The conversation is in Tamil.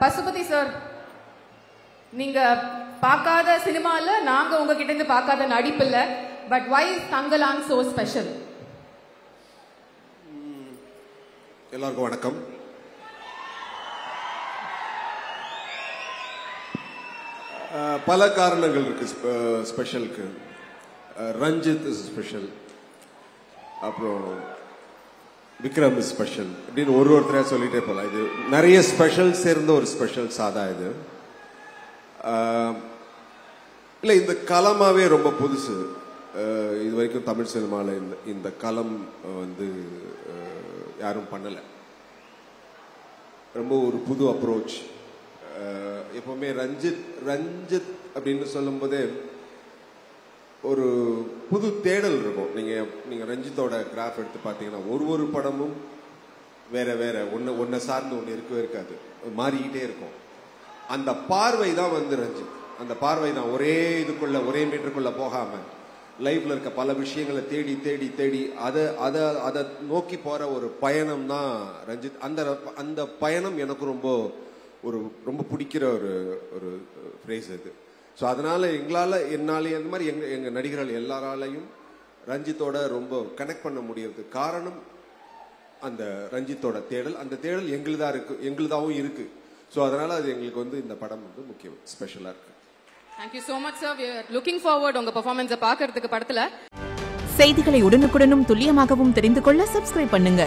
பசுபதி சார் நீங்க பார்க்காத சினிமால நாங்க உங்ககிட்ட இருந்து பார்க்காத நடிப்பு இல்ல. But why Thangalaan so special எல்லாருக்கும் வணக்கம். பல காரணங்கள் இருக்கு ஸ்பெஷலுக்கு ரஞ்சித் இஸ் ஸ்பெஷல் அப்புறம் விக்ரம் ஸ்பெஷல் அப்படின்னு ஒரு ஒருத்தராக சொல்லிட்டே போகலாம் இது நிறைய ஸ்பெஷல் சேர்ந்த ஒரு ஸ்பெஷல் சாதா இது. இல்லை இந்த களமாகவே ரொம்ப புதுசு. இது வரைக்கும் தமிழ் சினிமாவில் இந்த இந்த களம் வந்து யாரும் பண்ணலை. ரொம்ப ஒரு புது அப்ரோச் எப்போவுமே ரஞ்சித் ரஞ்சித் அப்படின்னு சொல்லும்போதே ஒரு புது தேடல் இருக்கும். நீங்க நீங்க ரஞ்சித்தோட கிராஃப் எடுத்து பார்த்தீங்கன்னா ஒரு ஒரு படமும் வேற வேற ஒன்னு ஒன்னை சார்ந்து ஒன்று இருக்கவே இருக்காது. மாறிக்கிட்டே இருக்கும். அந்த பார்வை தான் வந்து ரஞ்சித். அந்த பார்வை தான் ஒரே இதுக்குள்ள ஒரே மீட்டருக்குள்ள போகாம லைஃப்ல இருக்க பல விஷயங்களை தேடி தேடி தேடி அதை அதை அதை நோக்கி போற ஒரு பயணம் தான் ரஞ்சித். அந்த அந்த பயணம் எனக்கு ரொம்ப ஒரு ரொம்ப பிடிக்கிற ஒரு ஒரு ஃப்ரேஸ் அது. ஸோ அதனால எங்களால என்னாலே அந்த மாதிரி எங்க எங்க நடிகர்கள் எல்லாராலையும் ரஞ்சித்தோட ரொம்ப கனெக்ட் பண்ண முடியறது காரணம் அந்த ரஞ்சித்தோட தேடல். அந்த தேடல் எங்களுதா இருக்கு எங்களுதாவும் இருக்கு. ஸோ அதனால அது எங்களுக்கு வந்து இந்த படம் வந்து முக்கியம் ஸ்பெஷலா இருக்கு. Thank you so much sir looking forward உங்க பெர்ஃபார்மன்ஸை பார்க்கறதுக்கு படத்துல. செய்திகளை உடனுக்குடனும் துல்லியமாகவும் தெரிந்து கொள்ள சப்ஸ்கிரைப் பண்ணுங்க.